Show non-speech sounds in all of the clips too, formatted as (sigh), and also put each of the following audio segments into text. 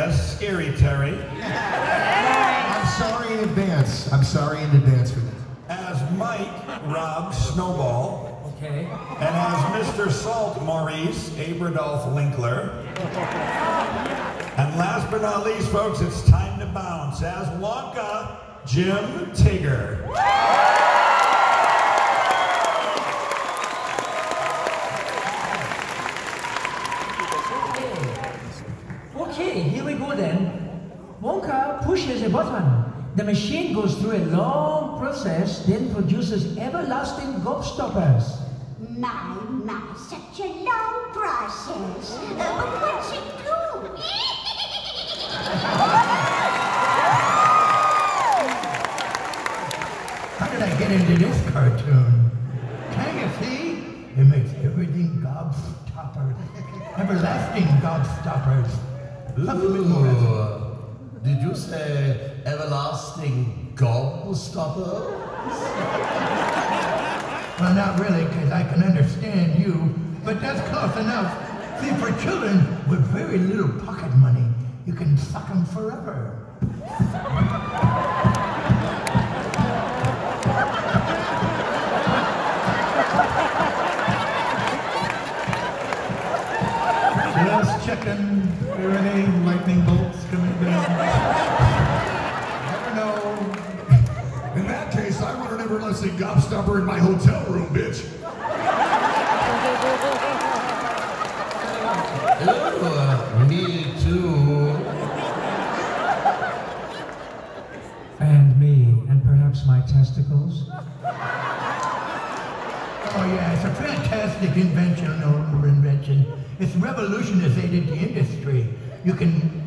Yes, Scary Terry. I'm sorry in advance. I'm sorry in advance for that. As Mike, Rob Snowball. Okay. And as Mr. Salt Maurice, Abradolf Lincler. And last but not least, folks, it's time to bounce. As Wonka, Jim Tigger. Okay, here we go then. Wonka pushes a button. The machine goes through a long process, then produces everlasting gobstoppers. My, my, such a long process. Uh, but what's it do? (laughs) How did I get into this cartoon? Can you see? It makes everything gobstoppers. Everlasting gobstoppers. Ooh, did you say everlasting gobstopper? Well, not really, because I can understand you, but that's close enough. See, for children with very little pocket money, you can suck them forever. Gobstopper in my hotel room, bitch. Ooh, me too. And me, and perhaps my testicles. Oh, yeah, it's a fantastic invention, or invention. It's revolutionized the industry. You can.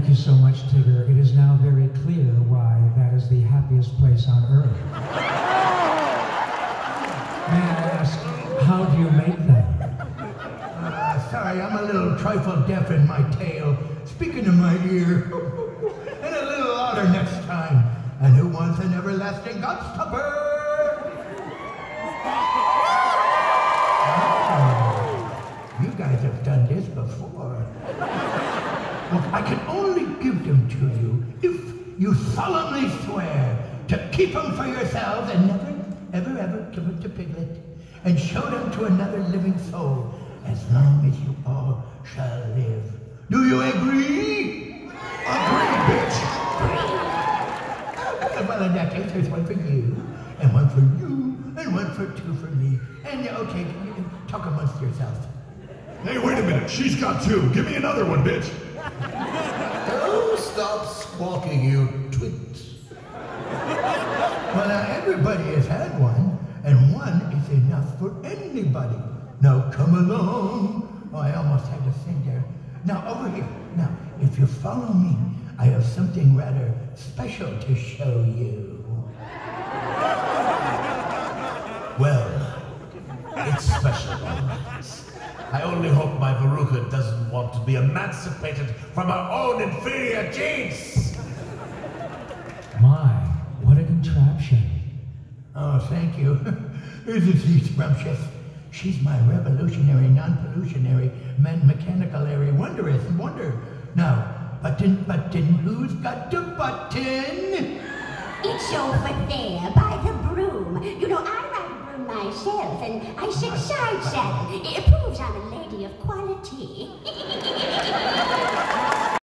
Thank you so much, Tigger. It is now very clear why that is the happiest place on earth. May I ask, how do you make that? Uh, sorry, I'm a little trifle deaf in my tail, speaking in my ear. (laughs) and a little louder next time. And who wants an everlasting? Oh, you guys have done this before. Look, I can only give them to you if you solemnly swear to keep them for yourselves and never, ever, ever give them to Piglet, and show them to another living soul as long as you all shall live. Do you agree? Agree, bitch. Well, in that case, there's one for you, and one for you, and one for two for me. And okay, you can talk amongst yourselves. Hey, wait a minute. She's got two. Give me another one, bitch. Stop squawking, you twit. Well, now everybody has had one, and one is enough for anybody. Now come along. Oh, I almost had to sing there. Now over here. Now, if you follow me, I have something rather special to show you. Well, it's special. I only hope my Veruca doesn't want to be emancipated from her own inferior genes. My, what a contraption. Oh, thank you. (laughs) Isn't she scrumptious? She's my revolutionary, non-pollutionary, man mechanicalary wondrous wonder. Now, button, button, who's got the button? It's over there by the and I sit side saddle. It proves I'm a lady of quality. (laughs)